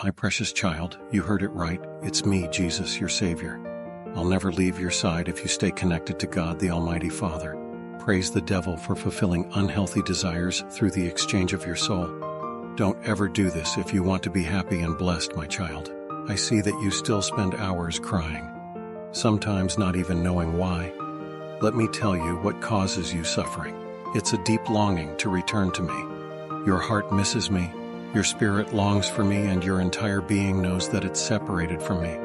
My precious child, you heard it right. It's me, Jesus, your Savior. I'll never leave your side if you stay connected to God, the Almighty Father. Praise the devil for fulfilling unhealthy desires through the exchange of your soul. Don't ever do this if you want to be happy and blessed, my child. I see that you still spend hours crying, sometimes not even knowing why. Let me tell you what causes you suffering. It's a deep longing to return to me. Your heart misses me, your spirit longs for me, and your entire being knows that it's separated from me.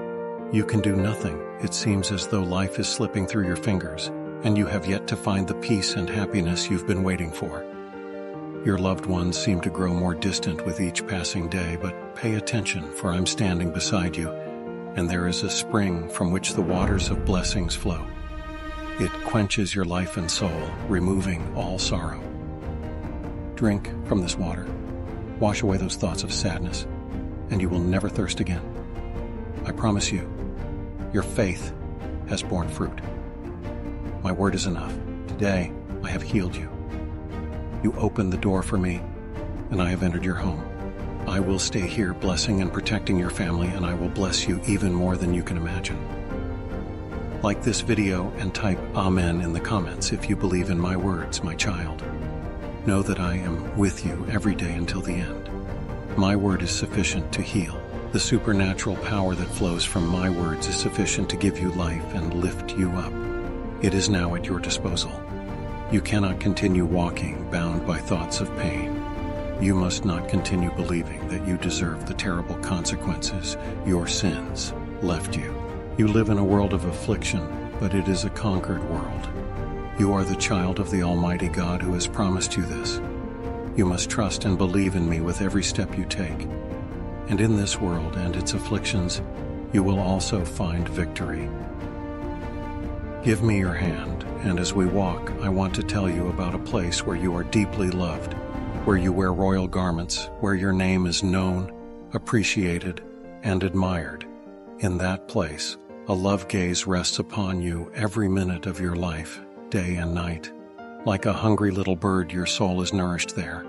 You can do nothing. It seems as though life is slipping through your fingers, and you have yet to find the peace and happiness you've been waiting for. Your loved ones seem to grow more distant with each passing day, but pay attention, for I'm standing beside you, and there is a spring from which the waters of blessings flow. It quenches your life and soul, removing all sorrow. Drink from this water, wash away those thoughts of sadness, and you will never thirst again. I promise you, your faith has borne fruit. My word is enough. Today, I have healed you. You opened the door for me, and I have entered your home. I will stay here blessing and protecting your family, and I will bless you even more than you can imagine. Like this video and type Amen in the comments if you believe in my words, my child. Know that I am with you every day until the end. My word is sufficient to heal. The supernatural power that flows from my words is sufficient to give you life and lift you up. It is now at your disposal. You cannot continue walking bound by thoughts of pain. You must not continue believing that you deserve the terrible consequences your sins left you. You live in a world of affliction, but it is a conquered world. You are the child of the Almighty God who has promised you this. You must trust and believe in me with every step you take. And in this world and its afflictions, you will also find victory. Give me your hand, and as we walk, I want to tell you about a place where you are deeply loved, where you wear royal garments, where your name is known, appreciated, and admired. In that place, a love gaze rests upon you every minute of your life, day and night. Like a hungry little bird, your soul is nourished there.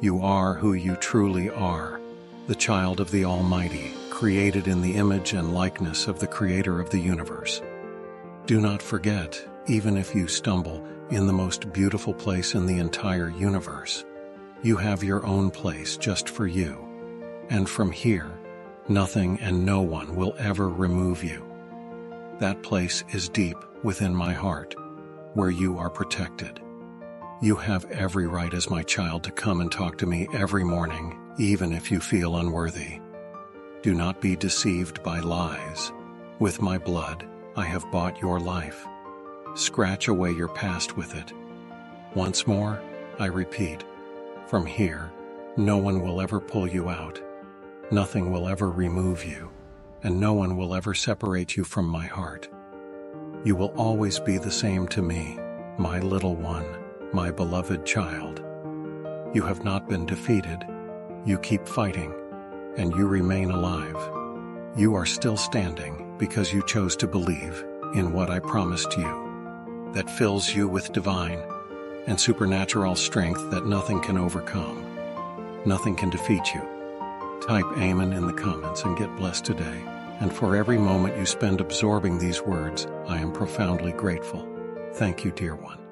You are who you truly are, the child of the Almighty, created in the image and likeness of the Creator of the universe. Do not forget, even if you stumble, in the most beautiful place in the entire universe, you have your own place just for you. And from here, Nothing and no one will ever remove you. That place is deep within my heart, where you are protected. You have every right as my child to come and talk to me every morning, even if you feel unworthy. Do not be deceived by lies. With my blood, I have bought your life. Scratch away your past with it. Once more, I repeat, from here, no one will ever pull you out. Nothing will ever remove you, and no one will ever separate you from my heart. You will always be the same to me, my little one, my beloved child. You have not been defeated. You keep fighting, and you remain alive. You are still standing because you chose to believe in what I promised you, that fills you with divine and supernatural strength that nothing can overcome. Nothing can defeat you Type Amen in the comments and get blessed today. And for every moment you spend absorbing these words, I am profoundly grateful. Thank you, dear one.